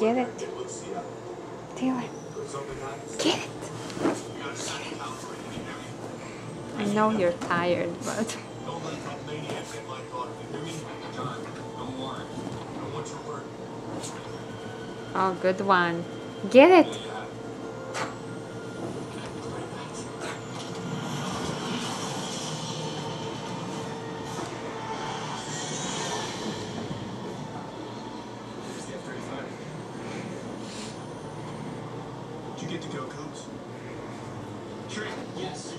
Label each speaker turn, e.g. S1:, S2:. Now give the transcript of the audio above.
S1: Get it. Taylor.
S2: Get eh. it.
S1: Get it. I know you're tired, but... Oh, good one. Get it!
S2: get to go, Coach.
S3: Trent, yes.